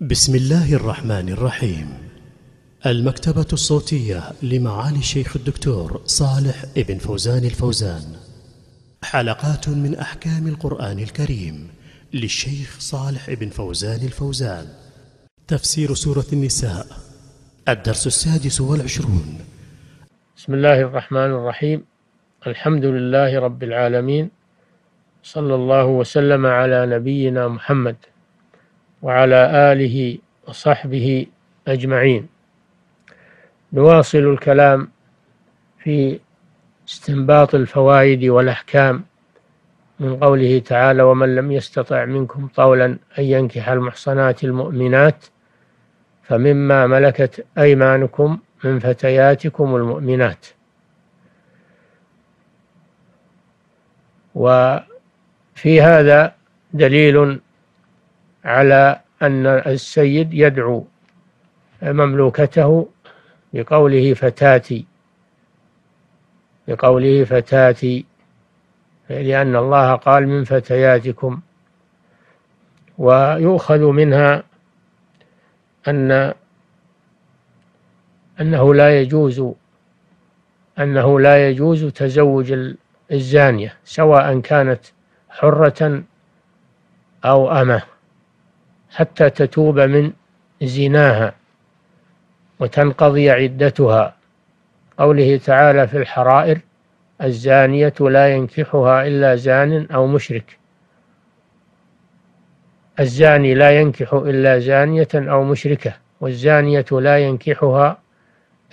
بسم الله الرحمن الرحيم. المكتبة الصوتية لمعالي الشيخ الدكتور صالح ابن فوزان الفوزان. حلقات من أحكام القرآن الكريم للشيخ صالح ابن فوزان الفوزان. تفسير سورة النساء. الدرس السادس والعشرون. بسم الله الرحمن الرحيم. الحمد لله رب العالمين. صلى الله وسلم على نبينا محمد. وعلى آله وصحبه أجمعين. نواصل الكلام في استنباط الفوائد والأحكام من قوله تعالى ومن لم يستطع منكم طولا أن ينكح المحصنات المؤمنات فمما ملكت أيمانكم من فتياتكم المؤمنات وفي هذا دليل على أن السيد يدعو مملوكته بقوله فتاتي بقوله فتاتي لأن الله قال من فتياتكم. ويؤخذ منها أن أنه لا يجوز أنه لا يجوز تزوج الزانية سواء كانت حرة أو أمة. حتى تتوب من زناها وتنقضي عدتها. قوله تعالى في الحرائر الزانية لا ينكحها إلا زان أو مشرك. الزاني لا ينكح إلا زانية أو مشركة والزانية لا ينكحها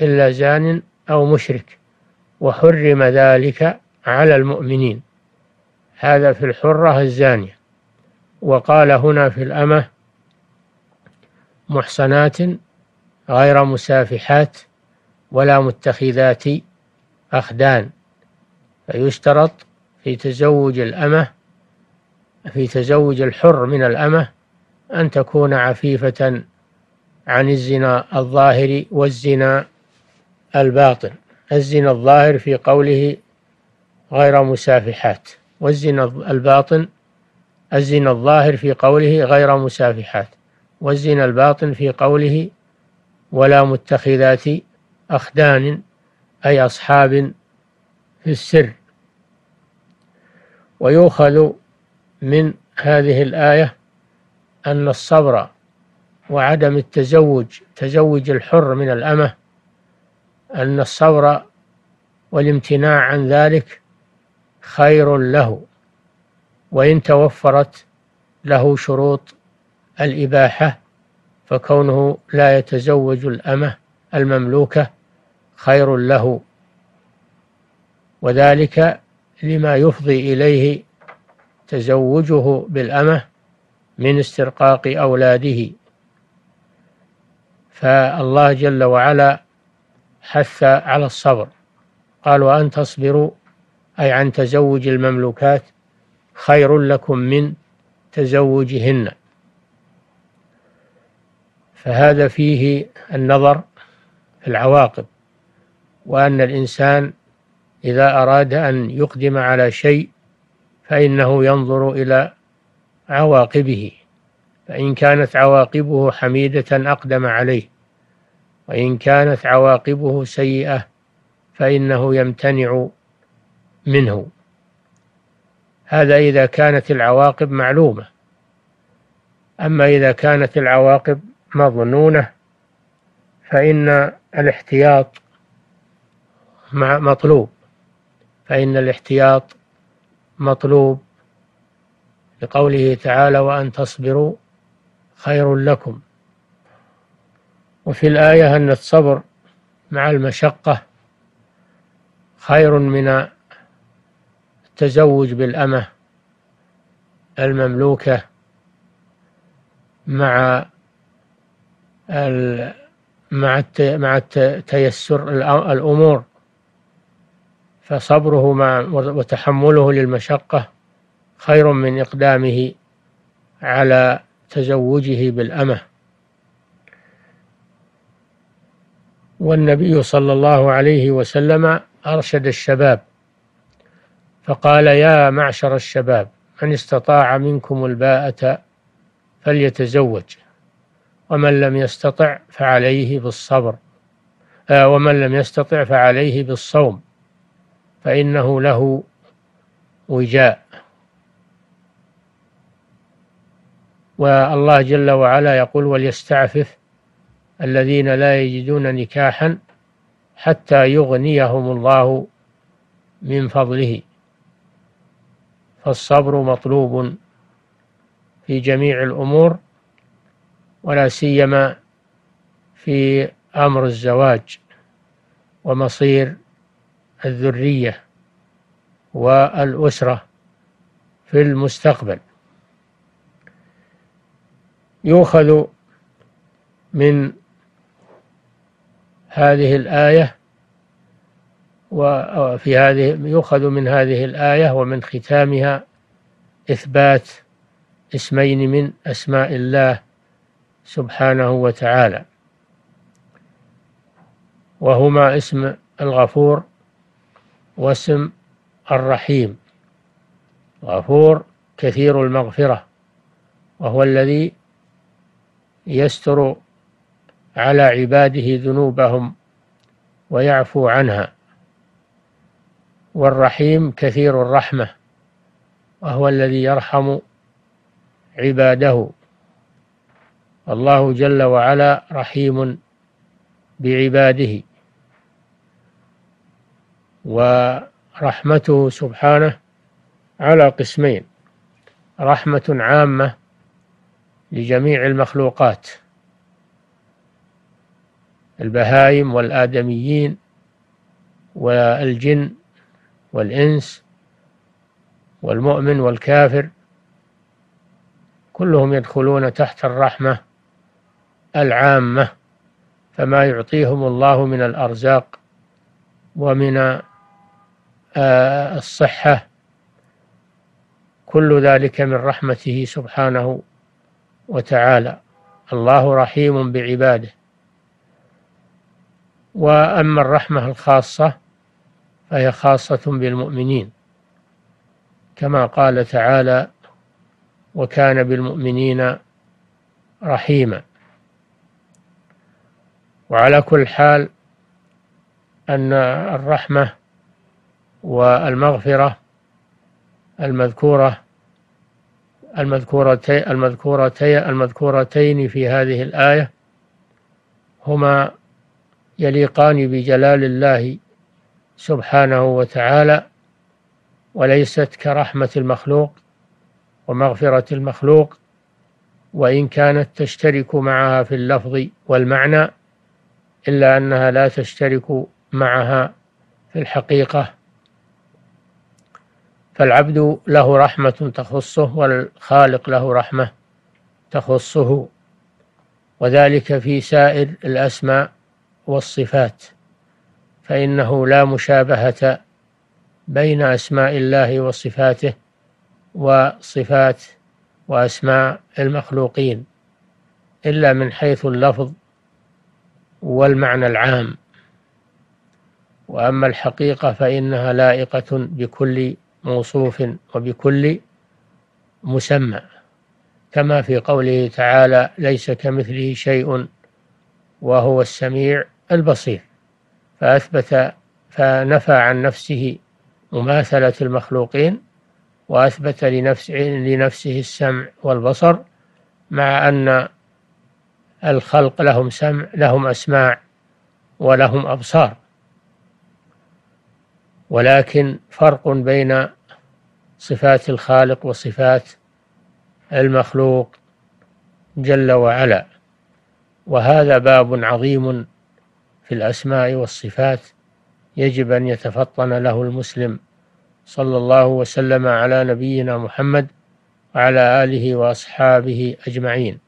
إلا زان أو مشرك. وحرم ذلك على المؤمنين. هذا في الحرة الزانية. وقال هنا في الأمة محصنات غير مسافحات ولا متخذات أخدان فيشترط في تزوج الأمة في تزوج الحر من الأمة أن تكون عفيفة عن الزنا الظاهر والزنا الباطن. الزنا الظاهر في قوله غير مسافحات والزنا الباطن الزنا الظاهر في قوله غير مسافحات. والزنا الباطن في قوله ولا متخذات أخدان أي أصحاب في السر. ويؤخذ من هذه الآية أن الصبر وعدم التزوج تزوج الحر من الأمة أن الصبر والامتناع عن ذلك خير له وإن توفرت له شروط الإباحة فكونه لا يتزوج الأمة المملوكة خير له. وذلك لما يفضي إليه تزوجه بالأمة من استرقاق أولاده. فالله جل وعلا حث على الصبر. قال وأن تصبروا أي عن تزوج المملوكات خير لكم من تزوجهن. فهذا فيه النظر في العواقب وأن الإنسان إذا أراد أن يقدم على شيء فإنه ينظر إلى عواقبه فإن كانت عواقبه حميدة أقدم عليه وإن كانت عواقبه سيئة فإنه يمتنع منه. هذا إذا كانت العواقب معلومة. أما إذا كانت العواقب مظنونة فإن الاحتياط مطلوب. فإن الاحتياط مطلوب لقوله تعالى وأن تصبروا خير لكم وفي الآية أن الصبر مع المشقة خير من التزوج بالأمة المملوكة مع مع مع تيسر الأمور. فصبره مع وتحمله للمشقة خير من إقدامه على تزوجه بالأمة. والنبي صلى الله عليه وسلم أرشد الشباب فقال يا معشر الشباب من استطاع منكم الباءة فليتزوج. ومن لم يستطع فعليه بالصبر آه، ومن لم يستطع فعليه بالصوم فإنه له وجاء. والله جل وعلا يقول وليستعفف الذين لا يجدون نكاحا حتى يغنيهم الله من فضله. فالصبر مطلوب في جميع الأمور ولا سيما في أمر الزواج ومصير الذرية والأسرة في المستقبل. يؤخذ من هذه الآية وفي هذه يؤخذ من هذه الآية ومن ختامها إثبات اسمين من أسماء الله سبحانه وتعالى. وهما اسم الغفور واسم الرحيم. غفور كثير المغفرة وهو الذي يستر على عباده ذنوبهم ويعفو عنها. والرحيم كثير الرحمة وهو الذي يرحم عباده. الله جل وعلا رحيم بعباده ورحمته سبحانه على قسمين رحمة عامة لجميع المخلوقات البهائم والآدميين والجن والإنس والمؤمن والكافر كلهم يدخلون تحت الرحمة العامة فما يعطيهم الله من الأرزاق ومن آه، الصحة. كل ذلك من رحمته سبحانه وتعالى. الله رحيم بعباده. وأما الرحمة الخاصة فهي خاصة بالمؤمنين. كما قال تعالى وكان بالمؤمنين رحيما وعلى كل حال أن الرحمة والمغفرة المذكورة المذكورتين المذكورتين المذكورتين في هذه الآية هما يليقان بجلال الله سبحانه وتعالى وليست كرحمة المخلوق ومغفرة المخلوق وإن كانت تشترك معها في اللفظ والمعنى إلا أنها لا تشترك معها في الحقيقة. فالعبد له رحمة تخصه والخالق له رحمة تخصه وذلك في سائر الأسماء والصفات. فإنه لا مشابهة بين أسماء الله وصفاته وصفات وأسماء المخلوقين إلا من حيث اللفظ والمعنى العام. وأما الحقيقة فإنها لائقة بكل موصوف وبكل مسمى كما في قوله تعالى ليس كمثله شيء وهو السميع البصير فأثبت فنفى عن نفسه مماثلة المخلوقين وأثبت لنفسه, السمع والبصر مع أن الخلق لهم سمع لهم أسماع ولهم أبصار. ولكن فرق بين صفات الخالق وصفات المخلوق جل وعلا. وهذا باب عظيم في الأسماء والصفات يجب أن يتفطن له المسلم صلى الله وسلم على نبينا محمد وعلى آله وأصحابه أجمعين.